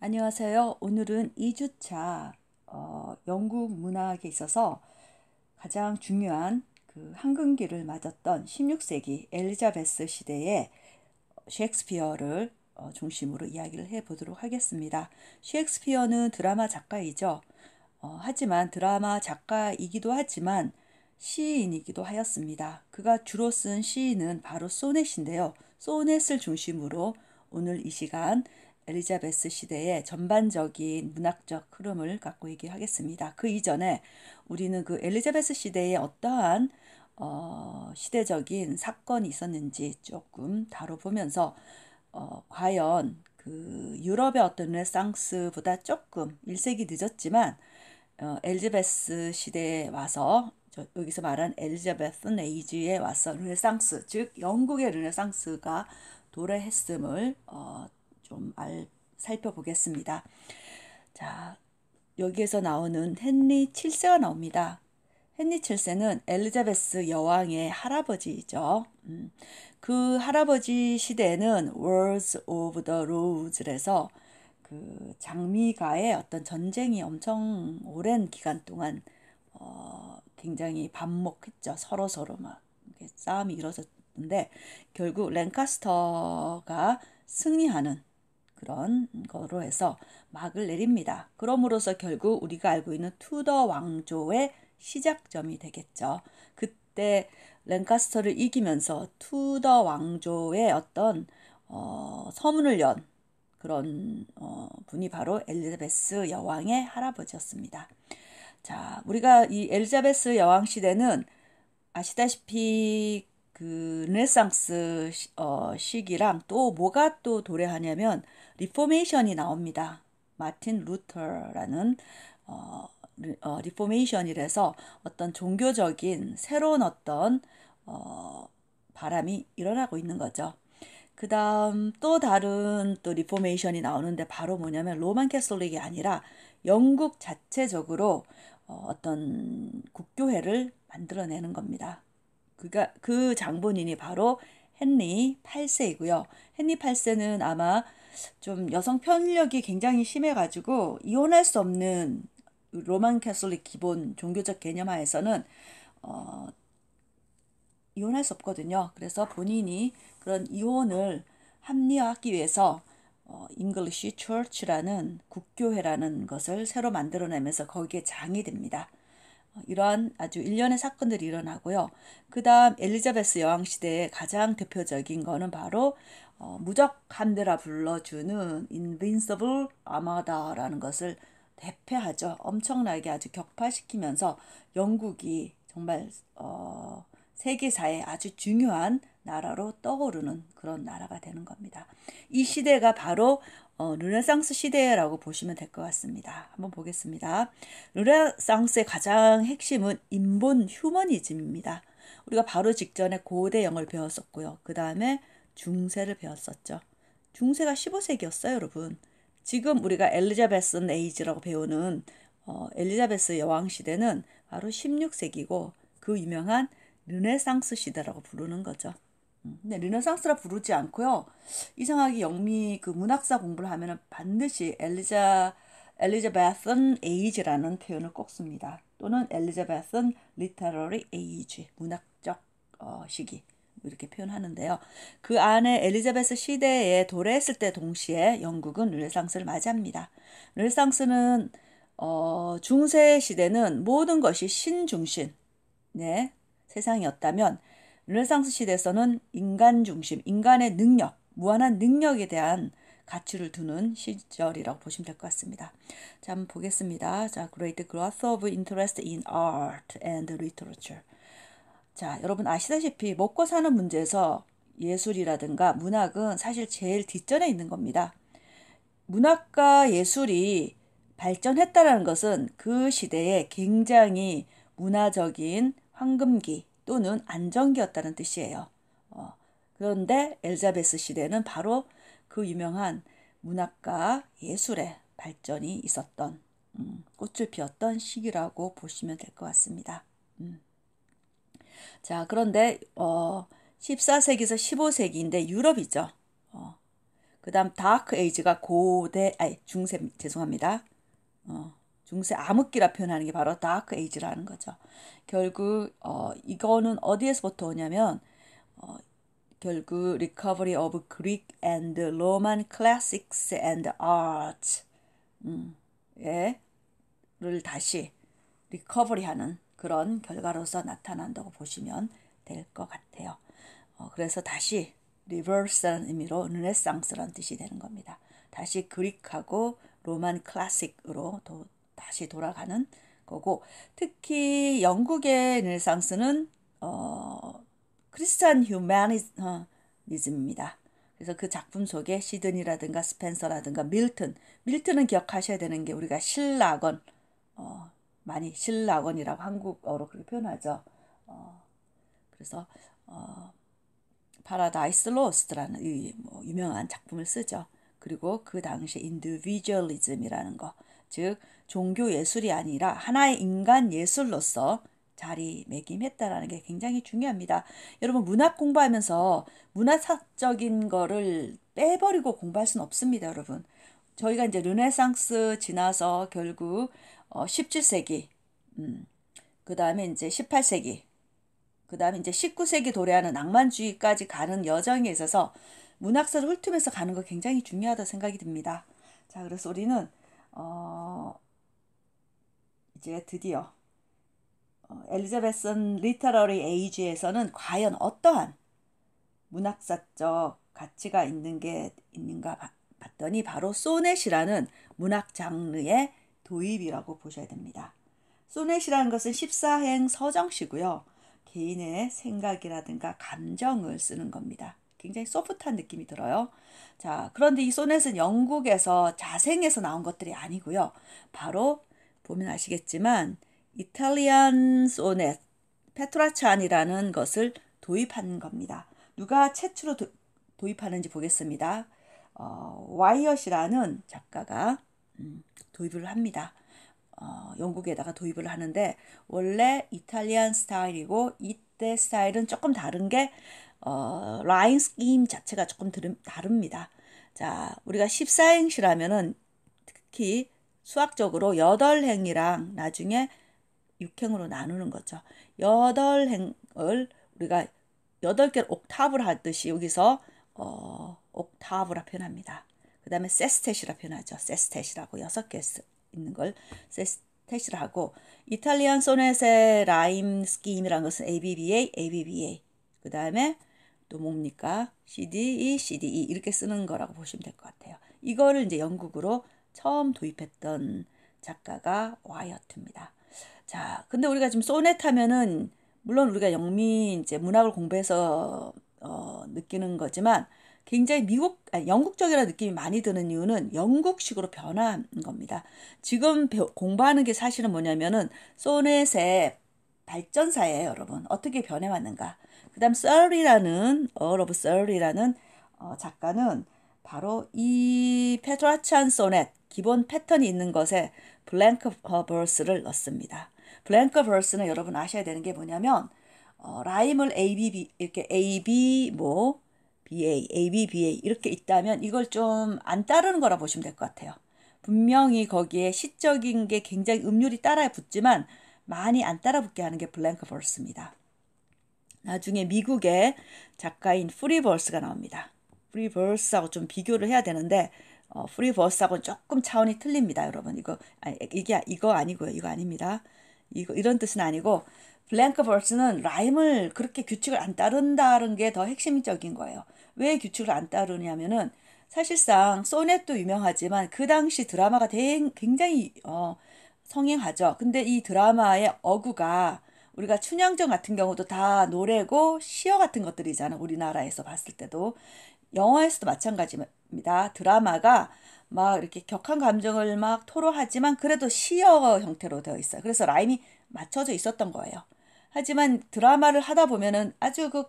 안녕하세요. 오늘은 2주차 어, 영국 문학에 있어서 가장 중요한 그 황금기를 맞았던 16세기 엘리자베스 시대의 셰익스피어를 어, 중심으로 이야기를 해보도록 하겠습니다. 셰익스피어는 드라마 작가이죠. 어, 하지만 드라마 작가이기도 하지만 시인이기도 하였습니다. 그가 주로 쓴 시인은 바로 소넷인데요. 소넷을 중심으로 오늘 이 시간 엘리자베스 시대의 전반적인 문학적 흐름을 갖고 얘기하겠습니다. 그 이전에 우리는 그 엘리자베스 시대에 어떠한 어, 시대적인 사건이 있었는지 조금 다뤄보면서 어, 과연 그 유럽의 어떤 르네상스보다 조금 1세기 늦었지만 어, 엘리자베스 시대에 와서 여기서 말한 엘리자베스 에이지에 와서 르네상스 즉 영국의 르네상스가 도래했음을 어, 좀 알, 살펴보겠습니다. 자, 여기에서 나오는 헨리 7세가 나옵니다. 헨리 7세는 엘리자베스 여왕의 할아버지이죠. 음, 그 할아버지 시대에는 Wars of the Rose에서 그 장미가의 어떤 전쟁이 엄청 오랜 기간 동안 어, 굉장히 반목했죠. 서로 서로 막 싸움이 이루어졌는데 결국 랭카스터가 승리하는 그런 거로 해서 막을 내립니다. 그럼으로써 결국 우리가 알고 있는 튜더 왕조의 시작점이 되겠죠. 그때 랭카스터를 이기면서 투더 왕조의 어떤 어, 서문을 연 그런 어, 분이 바로 엘리자베스 여왕의 할아버지였습니다. 자, 우리가 이 엘리자베스 여왕 시대는 아시다시피 그 르네상스 어, 시기랑 또 뭐가 또 도래하냐면 Reformation이 나옵니다. 마틴 루터라는 어, 어, Reformation이라서 어떤 종교적인 새로운 어떤 어, 바람이 일어나고 있는 거죠. 그 다음 또 다른 또 Reformation이 나오는데 바로 뭐냐면 Roman Catholic이 아니라 영국 자체적으로 어, 어떤 국교회를 만들어내는 겁니다. 그가 그 장본인이 바로 헨리 8세이고요. 헨리 8세는 아마 좀 여성 편력이 굉장히 심해가지고 이혼할 수 없는 로만 캐톨릭 기본 종교적 개념하에서는 어, 이혼할 수 없거든요. 그래서 본인이 그런 이혼을 합리화하기 위해서 어, English Church라는 국교회라는 것을 새로 만들어내면서 거기에 장이 됩니다. 이러한 아주 일련의 사건들이 일어나고요. 그 다음 엘리자베스 여왕 시대의 가장 대표적인 거는 바로 어, 무적 함대라 불러주는 Invincible Armada라는 것을 대표하죠. 엄청나게 아주 격파시키면서 영국이 정말 어, 세계사에 아주 중요한 나라로 떠오르는 그런 나라가 되는 겁니다. 이 시대가 바로 어, 르네상스 시대라고 보시면 될 것 같습니다. 한번 보겠습니다. 르네상스의 가장 핵심은 인본 휴머니즘입니다. 우리가 바로 직전에 고대 영어를 배웠었고요. 그 다음에 중세를 배웠었죠. 중세가 15세기였어요, 여러분. 지금 우리가 Elizabethan Age라고 배우는 어, 엘리자베스 여왕 시대는 바로 16세기고 그 유명한 르네상스 시대라고 부르는 거죠. 근데 르네상스라 부르지 않고요. 이상하게 영미 그 문학사 공부를 하면은 반드시 Eliza- Elizabethan Age라는 표현을 꼭 씁니다. 또는 Elizabethan Literary Age 문학적 어, 시기 이렇게 표현하는데요. 그 안에 엘리자베스 시대에 도래했을 때 동시에 영국은 르네상스를 맞이합니다. 르네상스는 어, 중세 시대는 모든 것이 신중심 네, 세상이었다면 르네상스 시대에서는 인간 중심, 인간의 능력, 무한한 능력에 대한 가치를 두는 시절이라고 보시면 될 것 같습니다. 자, 한번 보겠습니다. 자, Great Growth of Interest in Art and Literature. 자, 여러분 아시다시피 먹고 사는 문제에서 예술이라든가 문학은 사실 제일 뒷전에 있는 겁니다. 문학과 예술이 발전했다는 것은 그 시대에 굉장히 문화적인 황금기, 또는 안정기였다는 뜻이에요. 어, 그런데 엘자베스 시대는 바로 그 유명한 문학과 예술의 발전이 있었던 음, 꽃을 피웠던 시기라고 보시면 될 것 같습니다. 음. 자 그런데 어, 14세기에서 15세기인데 유럽이죠. 어, 그 다음 다크 에이지가 고대, 아니 중세, 죄송합니다. 어, 중세 암흑기라 표현하는 게 바로 Dark Age라는 거죠. 결국 어, 이거는 어디에서부터 오냐면 어, 결국 Recovery of Greek and Roman Classics and Arts 음, 를 다시 recovery하는 그런 결과로서 나타난다고 보시면 될 것 같아요. 어, 그래서 다시 rebirth라는 의미로 르네상스라는 뜻이 되는 겁니다. 다시 Greek하고 Roman classic으로 도, 다시 돌아가는 거고 특히 영국의 르네상스는 어, Christian humanism입니다. 그래서 그 작품 속에 시드니라든가 스펜서라든가 밀튼, 밀튼은 기억하셔야 되는 게 우리가 실낙원, 어, 많이 실낙원이라고 한국어로 그렇게 표현하죠. 어, 그래서 어, Paradise Lost라는 이 뭐 유명한 작품을 쓰죠. 그리고 그 당시 individualism이라는 거, 즉 종교 예술이 아니라 하나의 인간 예술로서 자리매김했다라는 게 굉장히 중요합니다. 여러분 문학 공부하면서 문화사적인 거를 빼버리고 공부할 수는 없습니다, 여러분. 저희가 이제 르네상스 지나서 결국 어, 17세기, 음, 그 다음에 이제 18세기, 그 다음에 이제 19세기 도래하는 낭만주의까지 가는 여정에 있어서 문학사를 훑으면서 가는 거 굉장히 중요하다 생각이 듭니다. 자, 그래서 우리는 어, 이제 드디어 어, Elizabethan Literary Age에서는 과연 어떠한 문학사적 가치가 있는 게 있는가 봤더니 바로 소넷이라는 문학 장르의 도입이라고 보셔야 됩니다. 소넷이라는 것은 14행 서정시고요. 개인의 생각이라든가 감정을 쓰는 겁니다. 굉장히 소프트한 느낌이 들어요. 자, 그런데 이 소넷은 영국에서 자생에서 나온 것들이 아니고요. 바로 보면 아시겠지만 이탈리안 소넷 페트라찬이라는 것을 도입한 겁니다. 누가 최초로 도, 입하는지 보겠습니다. 어, 와이엇이라는 작가가 음, 도입을 합니다. 어, 영국에다가 도입을 하는데 원래 이탈리안 스타일이고 이때 스타일은 조금 다른 게 어, 라인 스kim 자체가 조금 다릅니다. 자, 우리가 14행시라면은 특히 수학적으로 8행이랑 나중에 6행으로 나누는 거죠. 8행을 우리가 8개를 옥타브를 하듯이 여기서 어, 옥타브라 표현합니다. 그 다음에 세스텟이라 표현하죠. 세스텟이라고 6개 있는 걸 세스텟이라 하고 이탈리안 소넷의 라임 스키임이라는 것은 ABBA, ABBA 그 다음에 또 뭡니까? CDE, CDE 이렇게 쓰는 거라고 보시면 될 것 같아요. 이거를 이제 영국으로 처음 도입했던 작가가 와이어트입니다. 자, 근데 우리가 지금 소넷 하면은 물론 우리가 영미 이제 문학을 공부해서 어, 느끼는 거지만 굉장히 미국, 아니, 영국적이라 느낌이 많이 드는 이유는 영국식으로 변한 겁니다. 지금 배, 공부하는 게 사실은 뭐냐면은 소넷의 발전사예요, 여러분. 어떻게 변해왔는가. 그 다음 썰이라는, 어러브 썰이라는 어, 작가는 바로 이 Petrarchan sonnet, 기본 패턴이 있는 것에 blank verse를 넣습니다. blank verse는 여러분 아셔야 되는 게 뭐냐면 어, rhyme을 A, B, B 이렇게 A, B 뭐 BA, AB, BA 이렇게 있다면 이걸 좀 안 따르는 거라 보시면 될 것 같아요. 분명히 거기에 시적인 게 굉장히 음률이 따라 붙지만 많이 안 따라 붙게 하는 게 blank verse입니다. 나중에 미국의 작가인 free verse가 나옵니다. free verse하고 좀 비교를 해야 되는데 어, free verse하고는 조금 차원이 틀립니다, 여러분. 이거 아니, 이게 이거 아니고요. 이거 아닙니다. 이거 이런 뜻은 아니고 blank verse는 rhyme을 그렇게 규칙을 안 따른다는 게 더 핵심적인 거예요. 왜 규칙을 안 따르냐면은 사실상 sonnet도 유명하지만 그 당시 드라마가 굉장히 어, 성행하죠. 근데 이 드라마의 어구가 우리가 춘향전 같은 경우도 다 노래고 시어 같은 것들이잖아. 우리나라에서 봤을 때도 영화에서도 마찬가지입니다. 드라마가 막 이렇게 격한 감정을 막 토로하지만 그래도 시어 형태로 되어 있어요. 그래서 rhyme이 맞춰져 있었던 거예요. 하지만 드라마를 하다 보면은 아주 그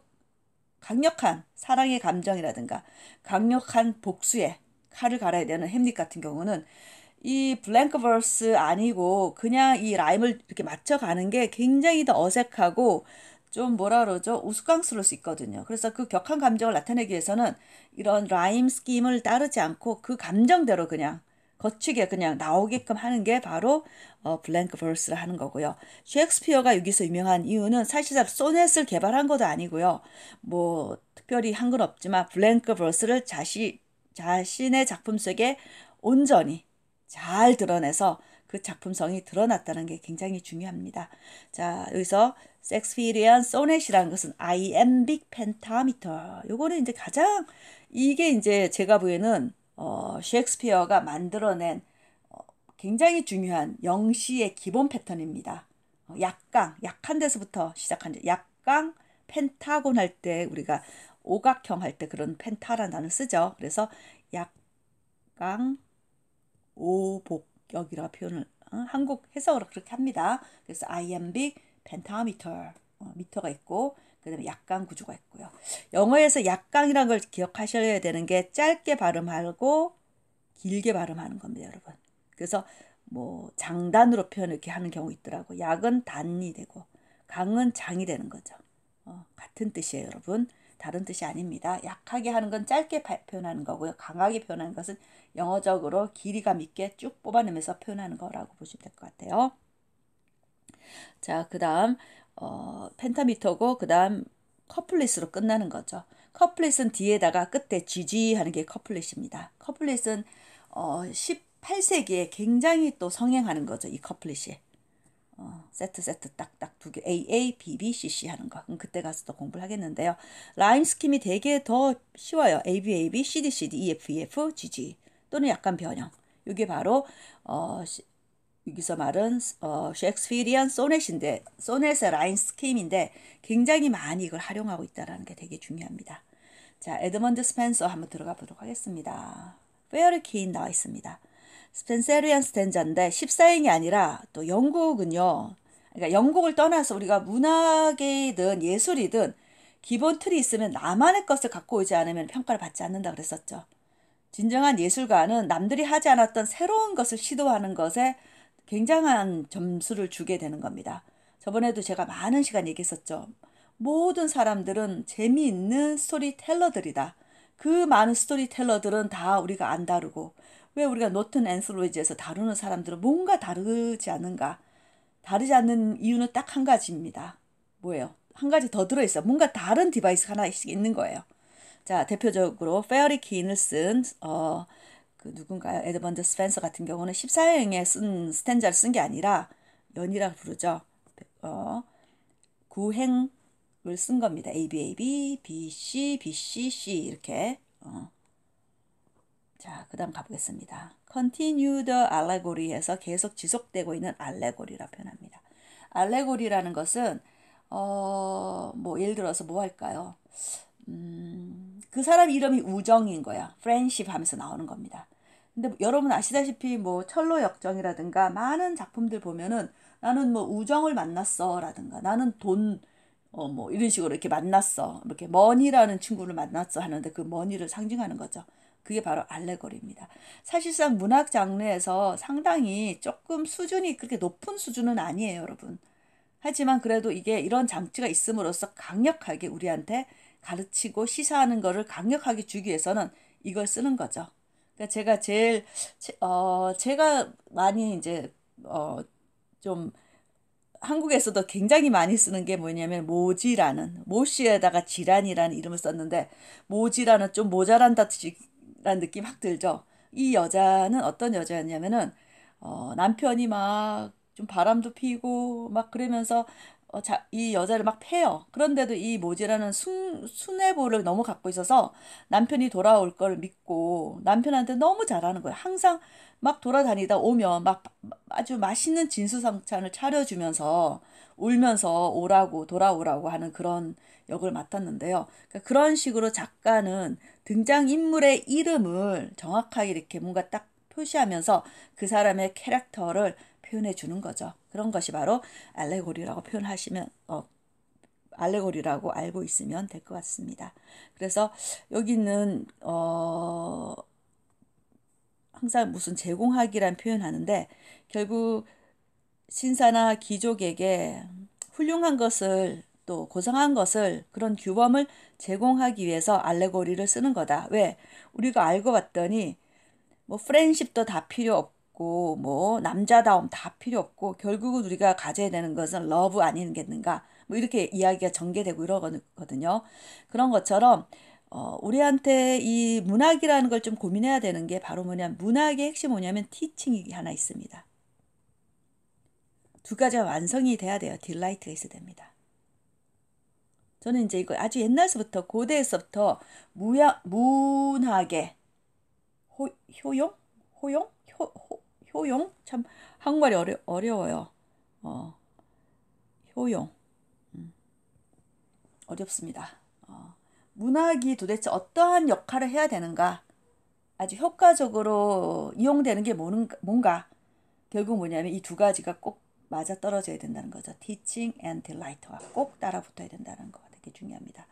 강력한 사랑의 감정이라든가 강력한 복수에 칼을 갈아야 되는 햄릿 같은 경우는 이 blank verse 아니고 그냥 이 rhyme을 이렇게 맞춰가는 게 굉장히 더 어색하고 좀 뭐라 그러죠? 우스꽝스러울 수 있거든요. 그래서 그 격한 감정을 나타내기 위해서는 이런 rhyme scheme을 따르지 않고 그 감정대로 그냥 거칠게 그냥 나오게끔 하는 게 바로 어, blank verse를 하는 거고요. 셰익스피어가 여기서 유명한 이유는 사실상 sonnet을 개발한 것도 아니고요. 뭐 특별히 한 건 없지만 blank verse를 자시, 자신의 작품 속에 온전히 잘 드러내서 그 작품성이 드러났다는 게 굉장히 중요합니다. 자, 여기서 섹스피리안 소넷이라는 것은 iambic pentameter. 요거는 이제 가장 이게 이제 제가 보기에는 어, 셰익스피어가 만들어낸 어, 굉장히 중요한 영시의 기본 패턴입니다. 어, 약강, 약한 데서부터 시작한 약강 펜타곤 할 때 우리가 오각형 할 때 그런 펜타라는 단어 쓰죠. 그래서 약강 오복역이라 표현을 어, 한국 해석으로 그렇게 합니다. 그래서 iambic pentameter 어, 미터가 있고 그 다음에 약강 구조가 있고요. 영어에서 약강이라는 걸 기억하셔야 되는 게 짧게 발음하고 길게 발음하는 겁니다, 여러분. 그래서 뭐 장단으로 표현 이렇게 하는 경우 있더라고. 약은 단이 되고 강은 장이 되는 거죠. 어, 같은 뜻이에요, 여러분. 다른 뜻이 아닙니다. 약하게 하는 건 짧게 표현하는 거고요. 강하게 표현하는 것은 영어적으로 길이감 있게 쭉 뽑아내면서 표현하는 거라고 보시면 될 것 같아요. 자, 그 다음 어, 펜타미터고 그 다음 커플릿으로 끝나는 거죠. 커플릿은 뒤에다가 끝에 GG 하는 게 커플릿입니다. 커플릿은 어, 18세기에 굉장히 또 성행하는 거죠. 이 커플릿이. 어, 세트 세트 딱딱 두 개 A A B B C C 하는 거. 그럼 그때 가서 또 공부를 하겠는데요. rhyme scheme이 되게 더 쉬워요. A B A B C D C D E F E F G G 또는 약간 변형. 이게 바로 어, 여기서 말은 어, Shakespearean sonnet인데 sonnet의 rhyme scheme인데 굉장히 많이 이걸 활용하고 있다는 게 되게 중요합니다. 자, 에드먼드 스펜서 한번 들어가 보도록 하겠습니다. Faerie Queene 나와 있습니다. Spenserian stanza인데 14행이 아니라 또 영국은요. 그러니까 영국을 떠나서 우리가 문학이든 예술이든 기본 틀이 있으면 나만의 것을 갖고 오지 않으면 평가를 받지 않는다 그랬었죠. 진정한 예술가는 남들이 하지 않았던 새로운 것을 시도하는 것에 굉장한 점수를 주게 되는 겁니다. 저번에도 제가 많은 시간 얘기했었죠. 모든 사람들은 재미있는 스토리텔러들이다. 그 많은 스토리텔러들은 다 우리가 안 다루고 왜 우리가 노튼 앤슬로이즈에서 다루는 사람들은 뭔가 다르지 않은가? 다르지 않는 이유는 딱 한 가지입니다. 뭐예요? 한 가지 더 들어있어. 뭔가 다른 device 하나씩 있는 거예요. 자, 대표적으로 Faerie Queene을 쓴 어, 그 누군가요? 에드먼드 스펜서 같은 경우는 14행에 쓴 stanza를 쓴 게 아니라 연이라 부르죠. 어, 구행을 쓴 겁니다. A, B, A, B, B, C, B, C, C 이렇게. 어. 자, 그 다음 가보겠습니다. continued allegory에서 계속 지속되고 있는 알레고리라 표현합니다. 알레고리라는 것은 어, 뭐 예를 들어서 뭐 할까요? 음, 그 사람 이름이 우정인 거야. 프렌십 하면서 나오는 겁니다. 근데 여러분 아시다시피 뭐 철로 역정이라든가 많은 작품들 보면은 나는 뭐 우정을 만났어라든가 나는 돈 어 뭐 이런 식으로 이렇게 만났어 이렇게 머니라는 친구를 만났어 하는데 그 머니를 상징하는 거죠. 그게 바로 알레고리입니다. 사실상 문학 장르에서 상당히 조금 수준이 그렇게 높은 수준은 아니에요, 여러분. 하지만 그래도 이게 이런 장치가 있음으로써 강력하게 우리한테 가르치고 시사하는 것을 강력하게 주기 위해서는 이걸 쓰는 거죠. 그러니까 제가 제일 어 제가 많이 이제 어 좀 한국에서도 굉장히 많이 쓰는 게 뭐냐면 모지라는 모시에다가 지란이라는 이름을 썼는데 모지라는 좀 모자란다 라는 느낌 확 들죠. 이 여자는 어떤 여자였냐면은 어 남편이 막 좀 바람도 피고 막 그러면서 어, 자, 이 여자를 막 패요. 그런데도 이 모지라는 순, 순애보를 너무 갖고 있어서 남편이 돌아올 걸 믿고 남편한테 너무 잘하는 거예요. 항상 막 돌아다니다 오면 막 아주 맛있는 진수성찬을 차려주면서 울면서 오라고 돌아오라고 하는 그런 역을 맡았는데요. 그러니까 그런 식으로 작가는 등장인물의 이름을 정확하게 이렇게 뭔가 딱 표시하면서 그 사람의 캐릭터를 표현해 주는 거죠. 그런 것이 바로 알레고리라고 표현하시면 어, 알레고리라고 알고 있으면 될 것 같습니다. 그래서 여기는 어, 항상 무슨 제공하기란 표현하는데 결국 신사나 귀족에게 훌륭한 것을 또 고상한 것을 그런 규범을 제공하기 위해서 알레고리를 쓰는 거다. 왜? 우리가 알고 봤더니 뭐 friendship도 다 필요 없고 뭐 남자다움 다 필요 없고 결국은 우리가 가져야 되는 것은 love 아니겠는가? 뭐 이렇게 이야기가 전개되고 이러거든요. 그런 것처럼 어, 우리한테 이 문학이라는 걸 좀 고민해야 되는 게 바로 뭐냐 문학의 핵심 뭐냐면 teaching이 하나 있습니다. 두 가지가 완성이 돼야 돼요. delight가 있어야 됩니다. 저는 이제 이거 아주 옛날서부터 고대에서부터 무야, 문학의 호, 효용? 호용? 효, 호, 효용? 참 한국말이 어려, 어려워요. 어, 효용. 음, 어렵습니다. 어, 문학이 도대체 어떠한 역할을 해야 되는가? 아주 효과적으로 이용되는 게 뭔가? 결국 뭐냐면 이 두 가지가 꼭 맞아 떨어져야 된다는 거죠. teaching and delight와 꼭 따라 붙어야 된다는 거 되게 중요합니다.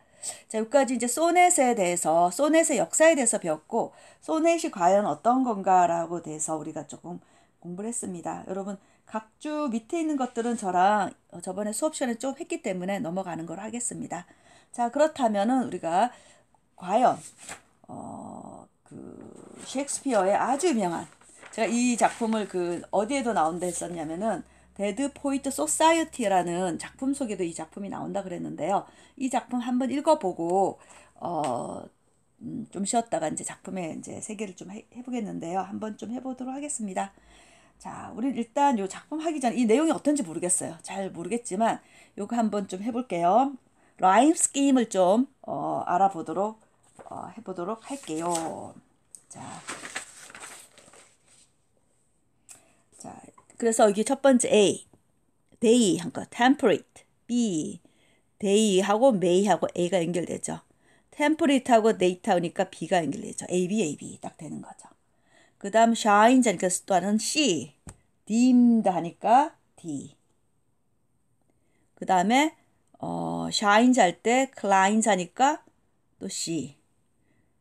자, 여기까지 이제 소넷에 대해서, 소넷의 역사에 대해서 배웠고, 소넷이 과연 어떤 건가라고 대해서 우리가 조금 공부를 했습니다. 여러분, 각주 밑에 있는 것들은 저랑 저번에 수업 시간에 좀 했기 때문에 넘어가는 걸 하겠습니다. 자, 그렇다면은 우리가 과연, 어, 그, 셰익스피어의 아주 유명한, 제가 이 작품을 그, 어디에도 나온다 했었냐면은, Dead Poets Society라는 작품 속에도 이 작품이 나온다 그랬는데요. 이 작품 한번 읽어보고 어, 음, 좀 쉬었다가 이제 작품의 이제 세계를 좀 해, 해보겠는데요. 한번 좀 해보도록 하겠습니다. 자, 우리 일단 요 작품 하기 전에 이 내용이 어떤지 모르겠어요. 잘 모르겠지만 요거 한번 좀 해볼게요. rhyme scheme을 좀 어, 알아보도록 어, 해보도록 할게요. 자, 자 그래서 여기 첫 번째 A, day 한 거, temperate, B, day하고 may하고 A가 연결되죠. temperate 하고 date 하니까 B가 연결되죠. A, B, A, B 딱 되는 거죠. 그 다음 shine 하니까 또 하는 C, deemed 하니까 D. 그 다음에 어, shine 할때 climbs 하니까 또 C.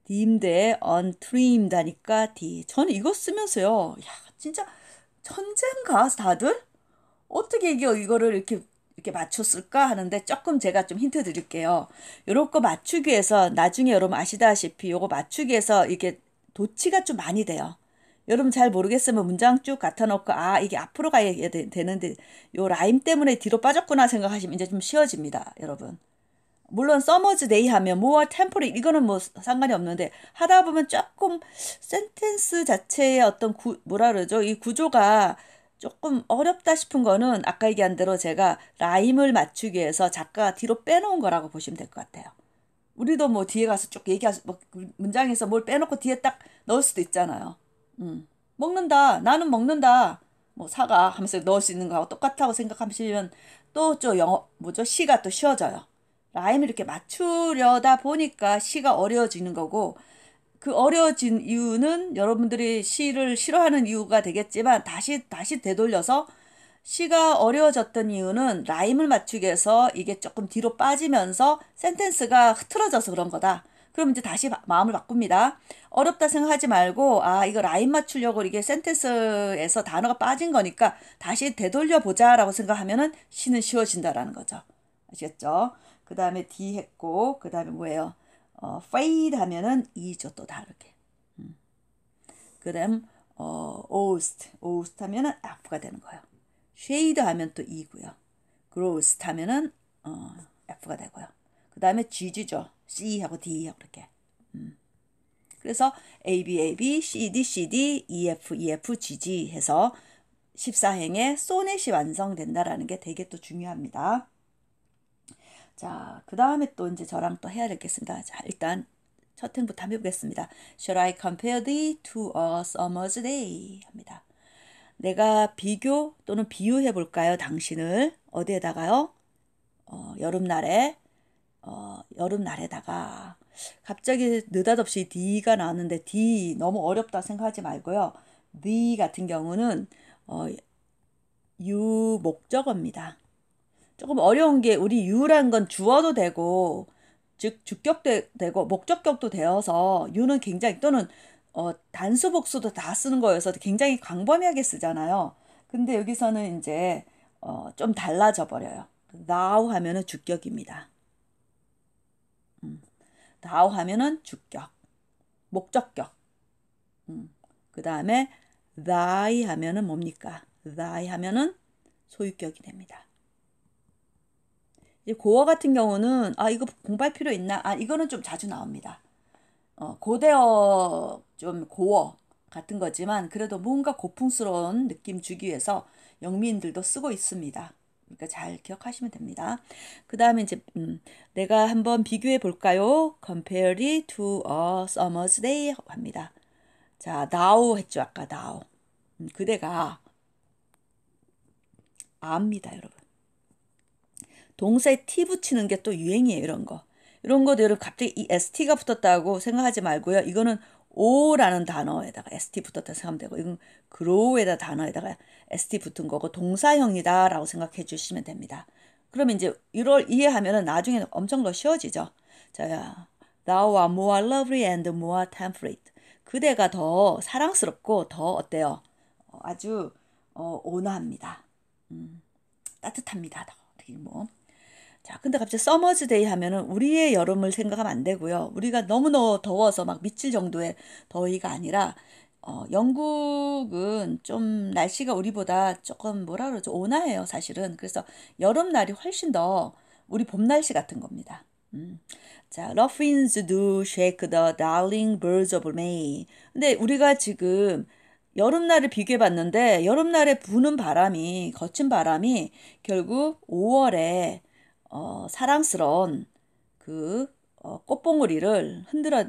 deemed에 untrimmed 하니까 D. 저는 이거 쓰면서요. 야, 진짜 천재인가 다들? 어떻게 이게 이거를 이렇게 이렇게 맞췄을까 하는데 조금 제가 좀 힌트 드릴게요. 요런 거 맞추기 위해서 나중에 여러분 아시다시피 요거 맞추기 위해서 이게 도치가 좀 많이 돼요. 여러분 잘 모르겠으면 문장 쭉 갖다 놓고 아 이게 앞으로 가야 되는데 요 rhyme 때문에 뒤로 빠졌구나 생각하시면 이제 좀 쉬워집니다. 여러분. 물론 summer's day 하면 more temporary 이거는 뭐 상관이 없는데 하다 보면 조금 sentence 자체의 어떤 구, 뭐라 그러죠? 이 구조가 조금 어렵다 싶은 거는 아까 얘기한 대로 제가 rhyme을 맞추기 위해서 작가가 뒤로 빼놓은 거라고 보시면 될 것 같아요. 우리도 뭐 뒤에 가서 쭉 얘기하서 뭐 문장에서 뭘 빼놓고 뒤에 딱 넣을 수도 있잖아요. 음. 먹는다. 나는 먹는다. 뭐 사과 하면서 넣을 수 있는 거하고 똑같다고 생각하시면 또 저 영어 뭐죠? 시가 또 쉬워져요. 라임을 이렇게 맞추려다 보니까 시가 어려워지는 거고 그 어려워진 이유는 여러분들이 시를 싫어하는 이유가 되겠지만 다시 다시 되돌려서 시가 어려워졌던 이유는 라임을 맞추기 위해서 이게 조금 뒤로 빠지면서 센텐스가 흐트러져서 그런 거다. 그럼 이제 다시 마음을 바꿉니다. 어렵다 생각하지 말고 아 이거 라임 맞추려고 이게 센텐스에서 단어가 빠진 거니까 다시 되돌려 보자라고 생각하면은 시는 쉬워진다라는 거죠. 아시겠죠? 그 다음에 D 했고 그 다음에 뭐예요? 어, fade 하면은 E죠 또 다르게. 음. 그 다음 어, oast, oast 하면은 F가 되는 거예요. shade 하면 또 E고요. growth 하면은 어, F가 되고요. 그 다음에 G죠. C하고 D하고 이렇게. 음. 그래서 A, B, A, B, C, D, C, D, E, F, E, F, G, G 해서 14행의 소넷이 완성된다라는 게 되게 또 중요합니다. 자, 그 다음에 또 이제 저랑 또 해야 되겠습니다. 자, 일단 첫 행부터 한번 해보겠습니다. Should I compare thee to a summer's day? 합니다. 내가 비교 또는 비유해 볼까요? 당신을 어디에다가요? 어, 여름날에 어, 여름날에다가 갑자기 느닷없이 D가 나왔는데 D 너무 어렵다 생각하지 말고요. The 같은 경우는 어, 유 목적어입니다. 조금 어려운 게 우리 유란 건 주어도 되고 즉 주격되고 목적격도 되어서 유는 굉장히 또는 어, 단수 복수도 다 쓰는 거여서 굉장히 광범위하게 쓰잖아요. 근데 여기서는 이제 어, 좀 달라져 버려요. thou 하면은 주격입니다. 음, thou 하면은 주격, 목적격. 음, 그 다음에 thy 하면은 뭡니까? thy 하면은 소유격이 됩니다. 이 고어 같은 경우는 아 이거 공부할 필요 있나? 아 이거는 좀 자주 나옵니다. 어, 고대어 좀 고어 같은 거지만 그래도 뭔가 고풍스러운 느낌 주기 위해서 영미인들도 쓰고 있습니다. 그러니까 잘 기억하시면 됩니다. 그 다음에 이제 음, 내가 한번 비교해 볼까요? Compare to a summer's day 합니다. 자, now 했죠 아까 now. 음, 그대가 압니다 여러분. 동사에 t 붙이는 게 또 유행이에요 이런 거. 이런 것도 여러분 갑자기 이 st가 붙었다고 생각하지 말고요. 이거는 owe라는 단어에다가 st 붙었다 생각하면 되고 이건 grow에다 단어에다가 st 붙은 거고 동사형이다 라고 생각해 주시면 됩니다. 그럼 이제 이걸 이해하면은 나중에는 엄청 더 쉬워지죠. 자, are more lovely and more temperate. 그대가 더 사랑스럽고 더 어때요? 어, 아주 어, 온화합니다. 음, 따뜻합니다. 더. 뭐. 자, 근데 갑자기 summer's day 하면은 우리의 여름을 생각하면 안 되고요. 우리가 너무너무 더워서 막 미칠 정도의 더위가 아니라 어, 영국은 좀 날씨가 우리보다 조금 뭐라 그러죠? 온화해요, 사실은. 그래서 여름날이 훨씬 더 우리 봄 날씨 같은 겁니다. 음. 자, rough winds do shake the darling birds of May. 근데 우리가 지금 여름날을 비교해 봤는데 여름날에 부는 바람이 거친 바람이 결국 5월에 어, 사랑스러운 그 어, 꽃봉오리를 흔들어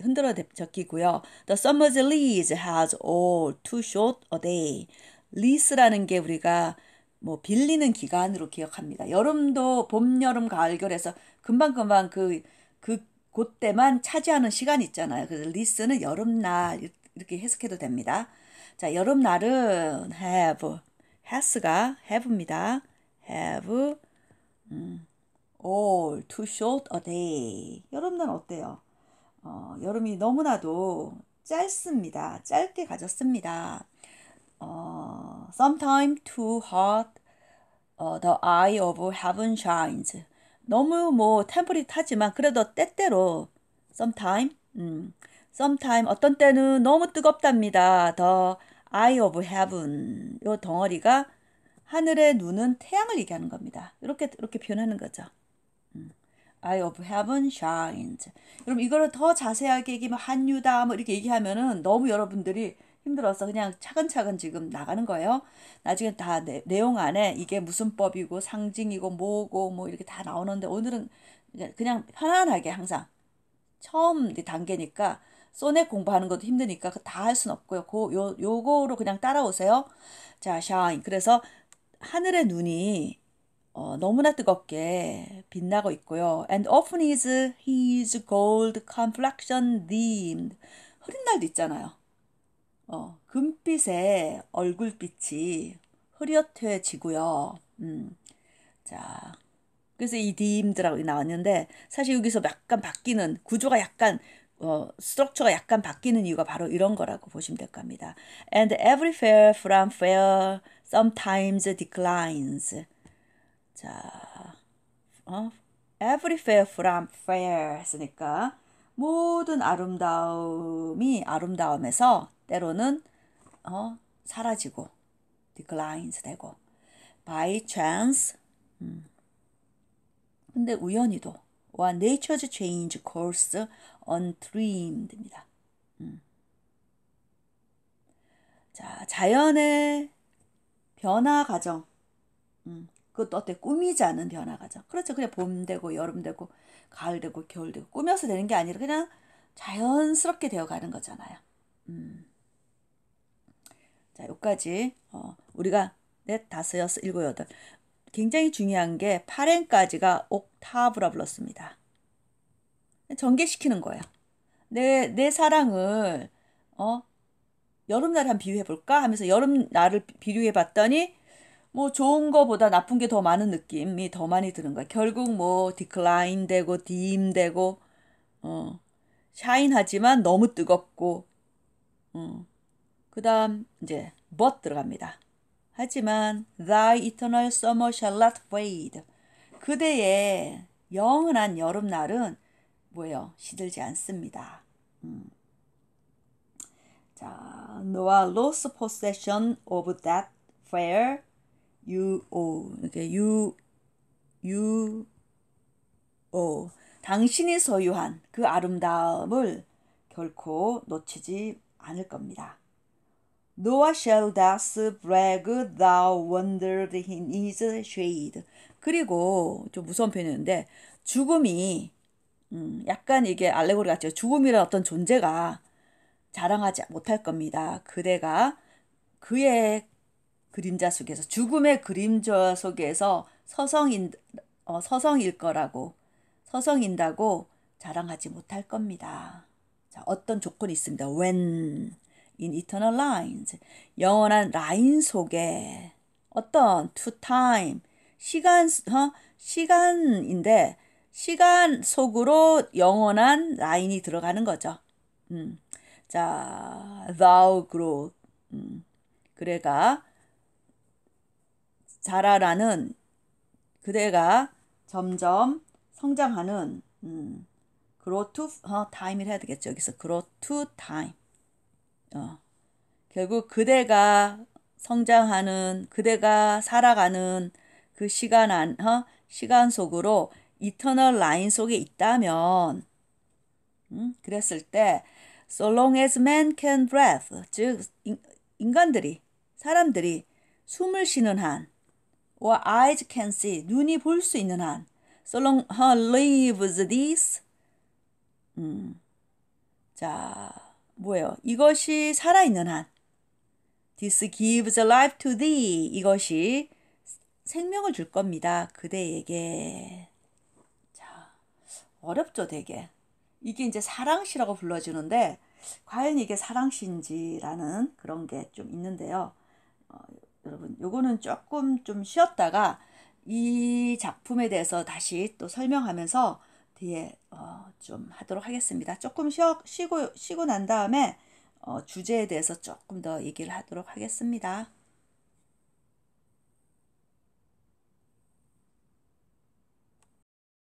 흔들어 적히고요. The summer's lease has all too short a day. 리스라는 게 우리가 뭐 빌리는 기간으로 기억합니다. 여름도 봄, 여름, 가을, 겨울에서 금방금방 그, 그, 그때만 차지하는 시간 있잖아요. 그래서 리스는 여름날 이렇게 해석해도 됩니다. 자, 여름날은 have, has가 have입니다. have, 음, all too short a day. 여름날 어때요? 어, 여름이 너무나도 짧습니다. 짧게 가졌습니다. 어, sometime too hot, 어, the eye of heaven shines. 너무 뭐 템퍼릿하지만 그래도 때때로 sometime, 음, sometime 어떤 때는 너무 뜨겁답니다. the eye of heaven. 요 덩어리가 하늘의 눈은 태양을 얘기하는 겁니다. 이렇게 이렇게 표현하는 거죠. 음. Eye of heaven shines. 그럼 이거를 더 자세하게 얘기하면 한유다 뭐 이렇게 얘기하면은 너무 여러분들이 힘들어서 그냥 차근차근 지금 나가는 거예요. 나중에 다 내, 내용 안에 이게 무슨 법이고 상징이고 뭐고 뭐 이렇게 다 나오는데 오늘은 그냥 편안하게 항상 처음 단계니까 소넷 공부하는 것도 힘드니까 다할 수는 없고요. 고, 요, 요거로 그냥 따라오세요. 자, 샤인. 그래서 하늘의 눈이 어, 너무나 뜨겁게 빛나고 있고요. And often is his gold complexion dimmed. 흐린 날도 있잖아요. 어, 금빛의 얼굴빛이 흐릿해지고요. 음, 자, 그래서 이 dimmed라고 나왔는데 사실 여기서 약간 바뀌는 구조가 약간 어, 스트럭처가 약간 바뀌는 이유가 바로 이런 거라고 보시면 될 겁니다. And every fair from fair sometimes declines. 자, 어, every fair from fair 했으니까 모든 아름다움이 아름다움에서 때로는 어, 사라지고 declines 되고 by chance 음. 근데 우연히도 와 nature's change course undreamed입니다. 음. 자, 자연의 변화 과정. 음, 그것도 어때? 꾸미지 않은 변화 과정. 그렇죠. 그냥 봄 되고, 여름 되고, 가을 되고, 겨울 되고, 꾸며서 되는 게 아니라 그냥 자연스럽게 되어 가는 거잖아요. 음. 자, 여기까지, 어, 우리가 넷, 다섯, 여섯, 일곱, 여덟. 굉장히 중요한 게 8행까지가 옥타브라 불렀습니다. 전개시키는 거예요. 내, 내 사랑을, 어, 여름날 한 비유해 볼까 하면서 여름날을 비교해 봤더니 뭐 좋은 거보다 나쁜 게 더 많은 느낌이 더 많이 드는 거야. 결국 뭐 디클라인 되고 딤 되고 어 샤인하지만 너무 뜨겁고 어 그다음 이제 but 들어갑니다. 하지만 thy eternal summer shall not fade. 그대의 영원한 여름날은 뭐예요? 시들지 않습니다. 음. 자, Noah lost possession of that fair you owe. 이렇게 you you owe. 당신이 소유한 그 아름다움을 결코 놓치지 않을 겁니다. Noah shall thus brag thou wandered in his shade. 그리고 좀 무서운 표현인데 죽음이 음, 약간 이게 알레고리 같죠. 죽음이라는 어떤 존재가 자랑하지 못할 겁니다. 그대가 그의 그림자 속에서 죽음의 그림자 속에서 서성인 어, 서성일 거라고 서성인다고 자랑하지 못할 겁니다. 자, 어떤 조건이 있습니다. When in eternal lines 영원한 라인 속에 어떤 to time 시간 어, 시간인데 시간 속으로 영원한 라인이 들어가는 거죠. 음. 자, thou grow. 음. 그래가 자라라는 그대가 점점 성장하는 음, grow to 어, time을 해야 되겠죠. 여기서 grow to time. 어. 결국 그대가 성장하는 그대가 살아가는 그 시간 안 어? 시간 속으로 이터널 라인 속에 있다면 음? 그랬을 때 so long as man can breathe 즉 인간들이 사람들이 숨을 쉬는 한 or eyes can see 눈이 볼 수 있는 한 so long her lives this 음. 자 뭐예요 이것이 살아있는 한 this gives life to thee 이것이 생명을 줄 겁니다 그대에게 자 어렵죠 되게 이게 이제 사랑시라고 불러주는데 과연 이게 사랑시인지라는 그런 게 좀 있는데요. 어, 여러분 요거는 조금 좀 쉬었다가 이 작품에 대해서 다시 또 설명하면서 뒤에 어, 좀 하도록 하겠습니다. 조금 쉬어, 쉬고 쉬고 난 다음에 어, 주제에 대해서 조금 더 얘기를 하도록 하겠습니다.